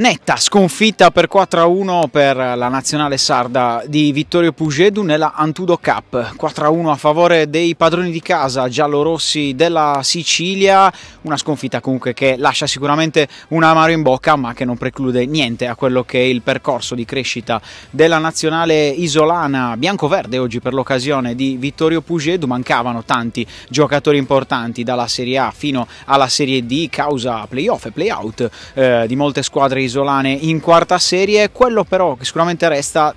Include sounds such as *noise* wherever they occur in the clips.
Netta sconfitta per 4-1 per la nazionale sarda di Vittorio Pugedu nella Antudo Cup. 4-1 a favore dei padroni di casa giallorossi della Sicilia. Una sconfitta comunque che lascia sicuramente un amaro in bocca, ma che non preclude niente a quello che è il percorso di crescita della nazionale isolana bianco-verde oggi per l'occasione di Vittorio Pugedu. Mancavano tanti giocatori importanti dalla Serie A fino alla Serie D, causa playoff e playout eh, di molte squadre isolane isolane in quarta serie, quello però che sicuramente resta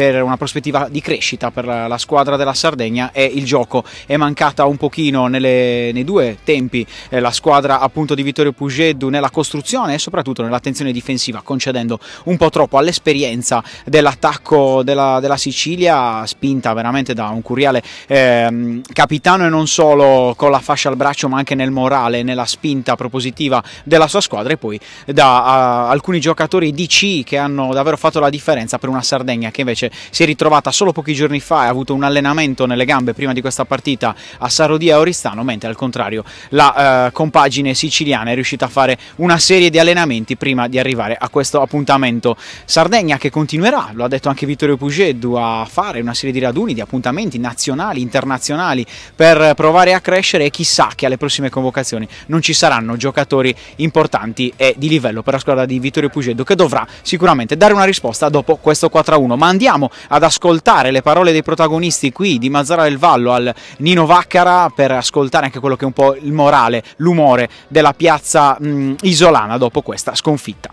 per una prospettiva di crescita per la, squadra della Sardegna e il gioco. È mancata un pochino nelle, nei due tempi eh, la squadra appunto di Vittorio Pugeddu nella costruzione e soprattutto nell'attenzione difensiva concedendo un po' troppo all'esperienza dell'attacco della, della, Sicilia spinta veramente da un curiale eh, capitano e non solo con la fascia al braccio ma anche nel morale nella spinta propositiva della sua squadra e poi da uh, alcuni giocatori DC che hanno davvero fatto la differenza per una Sardegna che invece si è ritrovata solo pochi giorni fa e ha avuto un allenamento nelle gambe prima di questa partita a Sarodia e Oristano, mentre al contrario la eh, compagine siciliana è riuscita a fare una serie di allenamenti prima di arrivare a questo appuntamento. Sardegna che continuerà, lo ha detto anche Vittorio Pugeddu, a fare una serie di raduni, di appuntamenti nazionali, internazionali per provare a crescere e chissà che alle prossime convocazioni non ci saranno giocatori importanti e di livello per la squadra di Vittorio Pugeddu che dovrà sicuramente dare una risposta dopo questo 4-1. Ma andiamo andiamo ad ascoltare le parole dei protagonisti qui di Mazzara del Vallo al Nino Vaccara per ascoltare anche quello che è un po' il morale, l'umore della piazza mh, isolana dopo questa sconfitta.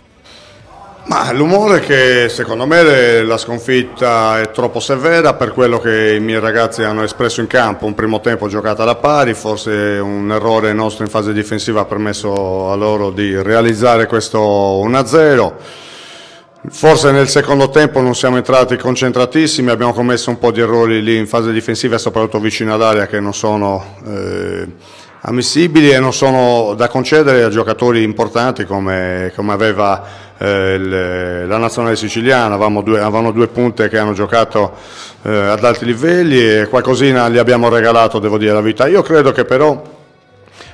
Ma l'umore che secondo me la sconfitta è troppo severa per quello che i miei ragazzi hanno espresso in campo, un primo tempo giocata da pari, forse un errore nostro in fase difensiva ha permesso a loro di realizzare questo 1-0 Forse nel secondo tempo non siamo entrati concentratissimi, abbiamo commesso un po' di errori lì in fase difensiva soprattutto vicino all'area che non sono eh, ammissibili e non sono da concedere a giocatori importanti come, come aveva eh, il, la nazionale siciliana, avevamo due, avevano due punte che hanno giocato eh, ad alti livelli e qualcosina gli abbiamo regalato, devo dire la vita. Io credo che però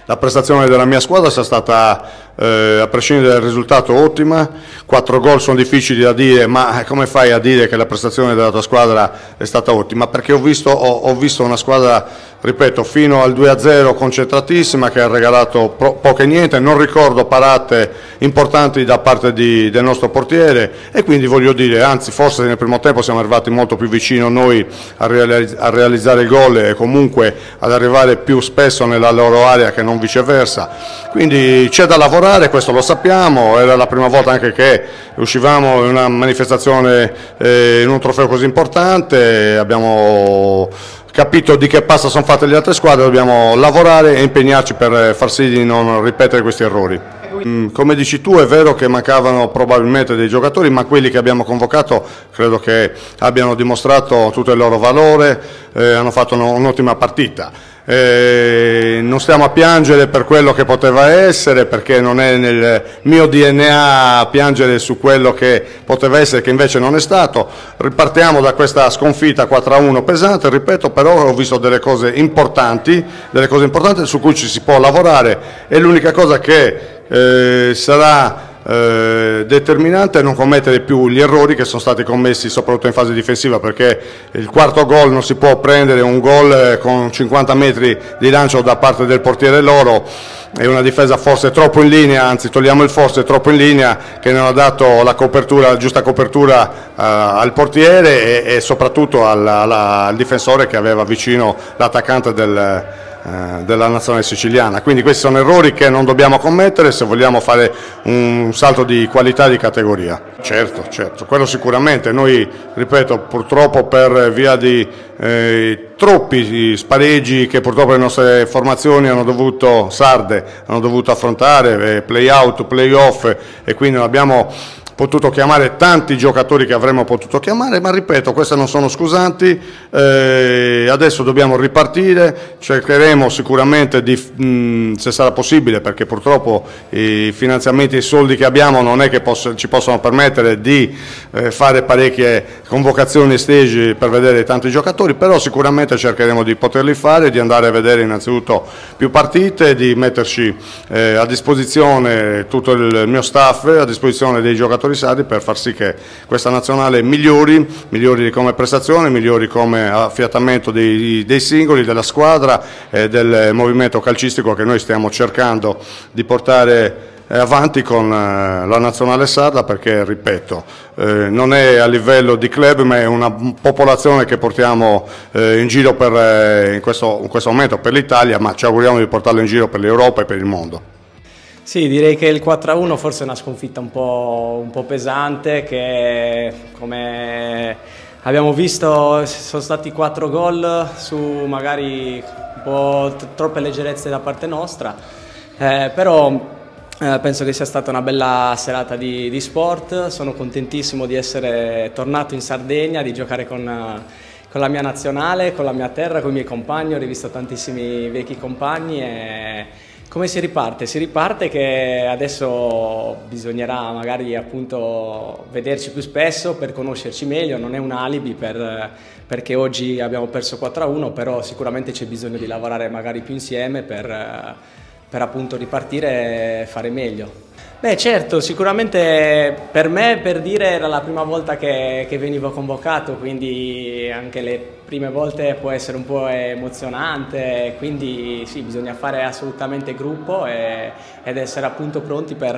la prestazione della mia squadra sia stata eh, a prescindere dal risultato ottima, quattro gol sono difficili da dire, ma come fai a dire che la prestazione della tua squadra è stata ottima? Perché ho visto, ho, ho visto una squadra, ripeto, fino al 2-0 concentratissima che ha regalato po poco niente, non ricordo parate importanti da parte di, del nostro portiere. E quindi voglio dire, anzi forse nel primo tempo siamo arrivati molto più vicino noi a realizzare il gol e comunque ad arrivare più spesso nella loro area che non viceversa, quindi c'è da lavorare questo lo sappiamo, era la prima volta anche che uscivamo in una manifestazione eh, in un trofeo così importante, abbiamo capito di che pasta sono fatte le altre squadre, dobbiamo lavorare e impegnarci per far sì di non ripetere questi errori. Mm, come dici tu è vero che mancavano probabilmente dei giocatori, ma quelli che abbiamo convocato credo che abbiano dimostrato tutto il loro valore, eh, hanno fatto un'ottima partita. Eh, non stiamo a piangere per quello che poteva essere perché non è nel mio DNA piangere su quello che poteva essere che invece non è stato ripartiamo da questa sconfitta 4-1 pesante ripeto però ho visto delle cose importanti delle cose importanti su cui ci si può lavorare e l'unica cosa che eh, sarà eh, determinante non commettere più gli errori che sono stati commessi soprattutto in fase difensiva perché il quarto gol non si può prendere un gol eh, con 50 metri di lancio da parte del portiere loro. È una difesa forse troppo in linea, anzi togliamo il forse troppo in linea che non ha dato la, copertura, la giusta copertura uh, al portiere e, e soprattutto al, alla, al, difensore che aveva vicino l'attaccante del, della nazionale siciliana. Quindi questi sono errori che non dobbiamo commettere se vogliamo fare un salto di qualità di categoria. Certo, certo, quello sicuramente. Noi, ripeto, purtroppo per via di eh, troppi spareggi che purtroppo le nostre formazioni hanno dovuto, sarde, hanno dovuto affrontare, eh, play out, play off e quindi non abbiamo potuto chiamare tanti giocatori che avremmo potuto chiamare, ma ripeto, queste non sono scusanti, eh, adesso dobbiamo ripartire, cercheremo sicuramente di, mh, se sarà possibile, perché purtroppo i finanziamenti e i soldi che abbiamo non è che posso, ci possono permettere di eh, fare parecchie convocazioni stage per vedere tanti giocatori, però sicuramente cercheremo di poterli fare, di andare a vedere innanzitutto più partite, di metterci eh, a disposizione tutto il mio staff, a disposizione dei giocatori sardi per far sì che questa nazionale migliori, migliori come prestazione, migliori come affiatamento dei, dei singoli, della squadra e del movimento calcistico che noi stiamo cercando di portare avanti con eh, la nazionale sarda perché, ripeto, eh, non è a livello di club ma è una popolazione che portiamo eh, in giro per, in, questo, in questo momento per l'Italia ma ci auguriamo di portarla in giro per l'Europa e per il mondo. Sì, direi che il 4-1 forse è una sconfitta un po', un po', pesante che come abbiamo visto sono stati 4 gol su magari un po' troppe leggerezze da parte nostra, eh, però eh, penso che sia stata una bella serata di, di, sport, sono contentissimo di essere tornato in Sardegna, di giocare con, con, la mia nazionale, con la mia terra, con i miei compagni, ho rivisto tantissimi vecchi compagni e come si riparte? Si riparte che adesso bisognerà magari appunto vederci più spesso per conoscerci meglio, non è un alibi per, perché oggi abbiamo perso 4-1, però sicuramente c'è bisogno di lavorare magari più insieme per, per appunto ripartire e fare meglio. Beh certo, sicuramente per me per dire era la prima volta che, che, venivo convocato, quindi anche le prime volte può essere un po' emozionante, quindi sì, bisogna fare assolutamente gruppo e, ed essere appunto pronti per,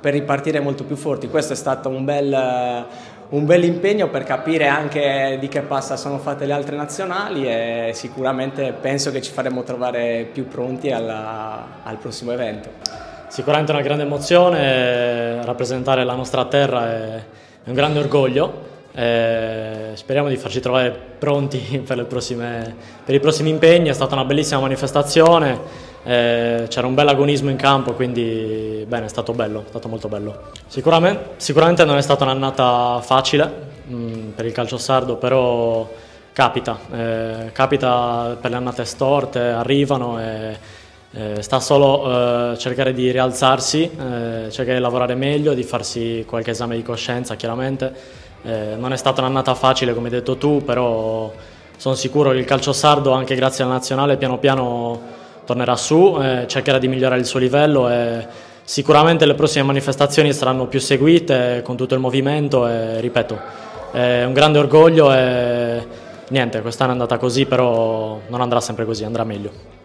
per, ripartire molto più forti. Questo è stato un bel, un bel impegno per capire anche di che pasta sono fatte le altre nazionali e sicuramente penso che ci faremo trovare più pronti alla, al prossimo evento. Sicuramente una grande emozione, rappresentare la nostra terra è un grande orgoglio. speriamo di farci trovare pronti *laughs* per, prossime, per, i prossimi impegni, è stata una bellissima manifestazione, c'era un bel agonismo in campo, quindi bene, è stato bello, è stato molto bello. Sicuramente, sicuramente non è stata un'annata facile mh, mm, per il calcio sardo, però capita, eh, capita per le annate storte, arrivano e eh, sta solo eh, cercare di rialzarsi, eh, cercare di lavorare meglio, di farsi qualche esame di coscienza chiaramente. Eh, non è stata un'annata facile come hai detto tu, però sono sicuro che il calcio sardo anche grazie alla nazionale piano piano tornerà su, eh, cercherà di migliorare il suo livello e sicuramente le prossime manifestazioni saranno più seguite con tutto il movimento e ripeto, è un grande orgoglio e niente, quest'anno è andata così, però non andrà sempre così, andrà meglio.